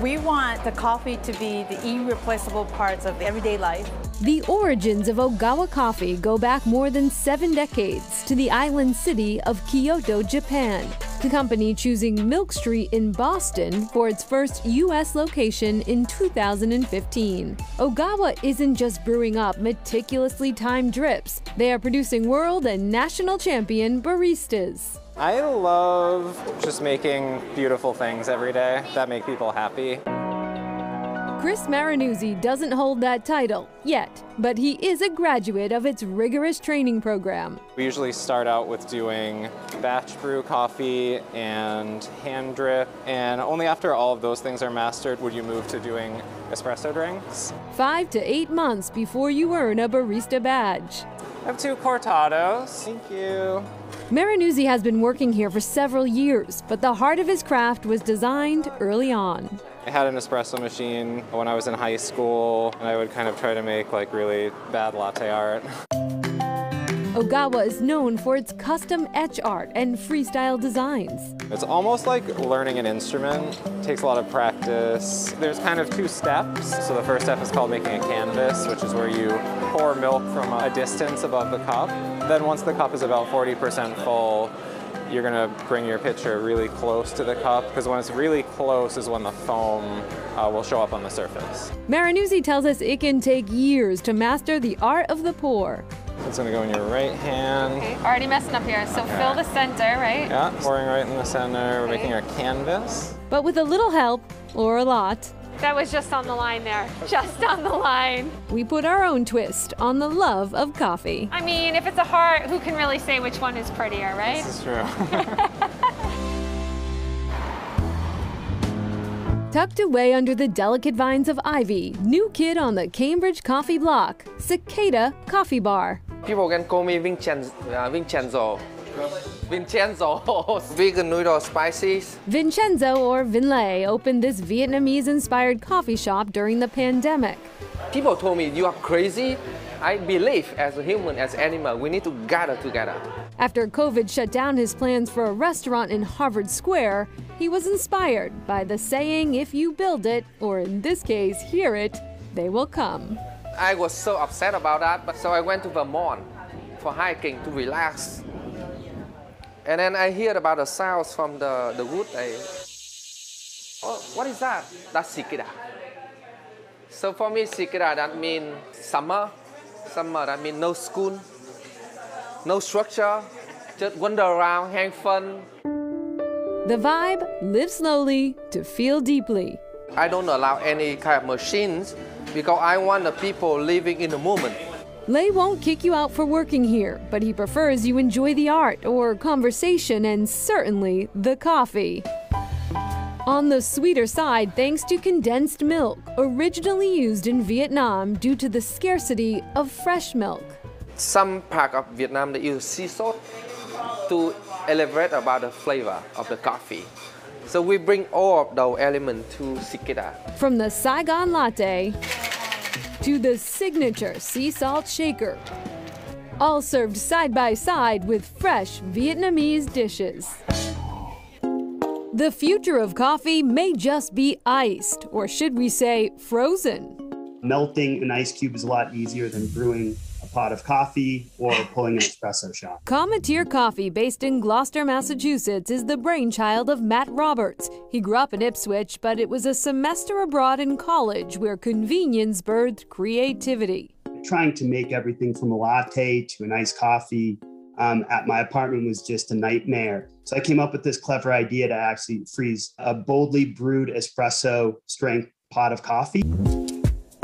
We want the coffee to be the irreplaceable parts of everyday life. The origins of Ogawa coffee go back more than seven decades to the island city of Kyoto, Japan. The company choosing Milk Street in Boston for its first U.S. location in 2015. Ogawa isn't just brewing up meticulously timed drips, they are producing world and national champion baristas. I love just making beautiful things every day that make people happy. Chris Marinuzzi doesn't hold that title yet, but he is a graduate of its rigorous training program. We usually start out with doing batch brew coffee and hand drip, and only after all of those things are mastered would you move to doing espresso drinks. Five to eight months before you earn a barista badge. I have two cortados. Thank you. Marinuzzi has been working here for several years, but the heart of his craft was designed early on. I had an espresso machine when I was in high school, and I would kind of try to make like really bad latte art. Ogawa is known for its custom etch art and freestyle designs. It's almost like learning an instrument. It takes a lot of practice. There's kind of two steps. So the first step is called making a canvas, which is where you pour milk from a distance above the cup. Then once the cup is about 40% full, you're gonna bring your pitcher really close to the cup because when it's really close is when the foam uh, will show up on the surface. Marinuzzi tells us it can take years to master the art of the pour. It's gonna go in your right hand. Okay. Already messing up here. So okay. fill the center, right? Yeah, pouring right in the center. We're making our canvas. But with a little help, or a lot, that was just on the line there. Just on the line. We put our own twist on the love of coffee. I mean, if it's a heart, who can really say which one is prettier, right? This is true. Tucked away under the delicate vines of ivy, new kid on the Cambridge coffee block, Cicada Coffee Bar. People can call me Vincenzo. Uh, Vincenzo. Vincenzo, vegan noodle spices. Vincenzo or Vinlay opened this Vietnamese-inspired coffee shop during the pandemic. People told me, you are crazy. I believe as a human, as animal, we need to gather together. After COVID shut down his plans for a restaurant in Harvard Square, he was inspired by the saying, if you build it, or in this case, hear it, they will come. I was so upset about that, but so I went to Vermont for hiking to relax and then I hear about the sounds from the, the wood. I, oh, what is that? That's cicada. So for me, cicada, that means summer. Summer, that means no school, no structure, just wander around, hang fun. The vibe, live slowly to feel deeply. I don't allow any kind of machines because I want the people living in the moment. Lay won't kick you out for working here, but he prefers you enjoy the art or conversation and certainly the coffee. On the sweeter side, thanks to condensed milk, originally used in Vietnam due to the scarcity of fresh milk. Some part of Vietnam they use sea salt to elevate about the flavor of the coffee. So we bring all of those elements to Cicada. From the Saigon latte to the signature sea salt shaker. All served side by side with fresh Vietnamese dishes. The future of coffee may just be iced, or should we say frozen. Melting an ice cube is a lot easier than brewing pot of coffee or pulling an espresso shot. Cometeer Coffee, based in Gloucester, Massachusetts, is the brainchild of Matt Roberts. He grew up in Ipswich, but it was a semester abroad in college where convenience birthed creativity. Trying to make everything from a latte to an iced coffee um, at my apartment was just a nightmare. So I came up with this clever idea to actually freeze a boldly brewed espresso strength pot of coffee.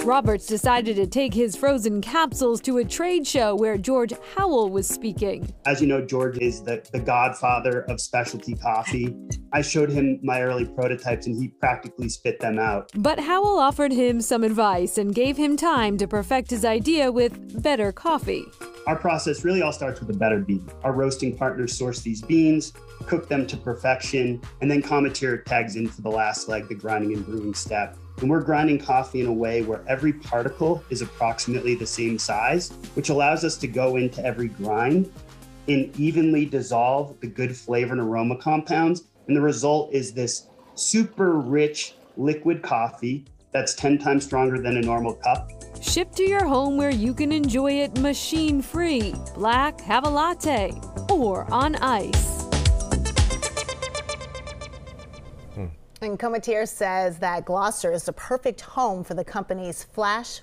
Roberts decided to take his frozen capsules to a trade show where George Howell was speaking. As you know, George is the, the godfather of specialty coffee. I showed him my early prototypes and he practically spit them out. But Howell offered him some advice and gave him time to perfect his idea with better coffee. Our process really all starts with a better bean. Our roasting partners source these beans, cook them to perfection, and then Cometeer tags in for the last leg, the grinding and brewing step. And we're grinding coffee in a way where every particle is approximately the same size, which allows us to go into every grind and evenly dissolve the good flavor and aroma compounds. And the result is this super rich, liquid coffee that's 10 times stronger than a normal cup. Shipped to your home where you can enjoy it machine free, black, have a latte, or on ice. Hmm. And Cometeer says that Gloucester is the perfect home for the company's flash,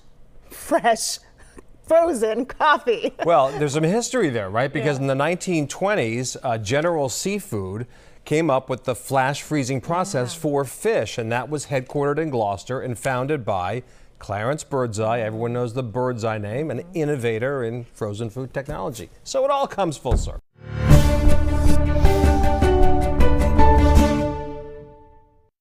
fresh, frozen coffee. Well, there's some history there, right? Because in the 1920s, uh, General Seafood came up with the flash freezing process for fish, and that was headquartered in Gloucester and founded by Clarence Birdseye. Everyone knows the Birdseye name, an innovator in frozen food technology. So it all comes full circle.